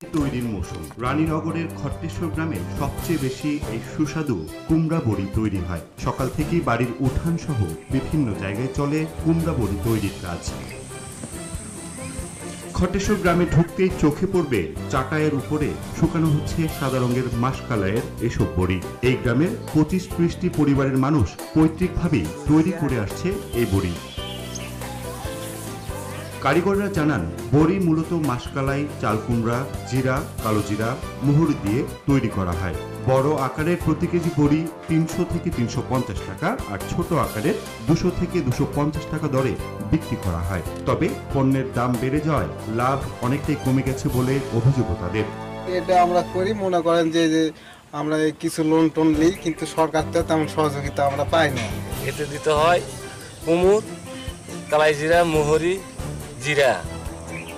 তৈরির মৌসুম। রানীনগরের খট্টেশ্বর গ্রামে সবচেয়ে বেশি এই সুস্বাদু কুমড়া বড়ি তৈরি হয়। সকাল থেকেই বাড়ির উঠান সহ বিভিন্ন জায়গায় চলে কুমড়া বড়ি তৈরির কাজ। খটেশ্বর গ্রামে ঢুকতেই চোখে পড়বে চাটায়ের উপরে শুকানো হচ্ছে সাদা রঙের মাসকালায়ের এসব বড়ি। এই গ্রামের পঁচিশ ত্রিশটি পরিবারের মানুষ পৈতৃকভাবেই তৈরি করে আসছে এই বড়ি। কারিগররা জানান বড়ি মূলত মাসকালাই চাল কুমড়া জিরা কালো জিরা মুহুরি দিয়ে তৈরি করা হয়। বড় আকারের প্রতি কেজি বড়ি তিনশো থেকে তিনশো পঞ্চাশ টাকা আর ছোট আকারের দুশো থেকে দুশো পঞ্চাশ টাকা দরে বিক্রি করা হয়। তবে পণ্যের দাম বেড়ে যাওয়ায় লাভ অনেকটাই কমে গেছে বলে অভিযোগ তাদের। এটা আমরা করি মনে করেন যে আমরা কিছু লোন টোন নিই কিন্তু সরকার থেকে তেমন সহযোগিতা আমরা পাই না। এতে দিতে হয় কুমুর কালাই জিরা মোহরি জিরা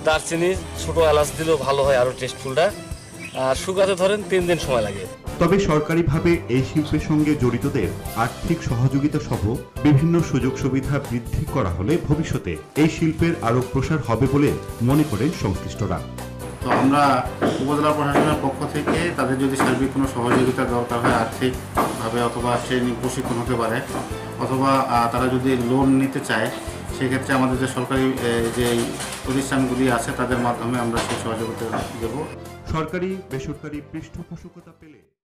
দারচিনি ছোট এলাচ দিলেও ভালো হয় আরও টেস্টফুলটা আর শুকাতে ধরেন তিন দিন সময় লাগে। তবে সরকারিভাবে এই শিল্পের সঙ্গে জড়িতদের আর্থিক সহযোগিতা সহ বিভিন্ন সুযোগ সুবিধা বৃদ্ধি করা হলে ভবিষ্যতে এই শিল্পের আরও প্রসার হবে বলে মনে করেন সংশ্লিষ্টরা। তো আমরা উপজেলা প্রশাসনের পক্ষ থেকে তাদের যদি সার্বিক কোনো সহযোগিতা দরকার হয় আর্থিকভাবে অথবা ট্রেনিং প্রশিক্ষণ হতে পারে অথবা আহ, তারা যদি লোন নিতে চায় সেক্ষেত্রে আমাদের যে সরকারি যে প্রতিষ্ঠানগুলি আছে, তাদের মাধ্যমে আমরা সেই সহযোগিতা দেব। সরকারি, বেসরকারি পৃষ্ঠপোষকতা পেলে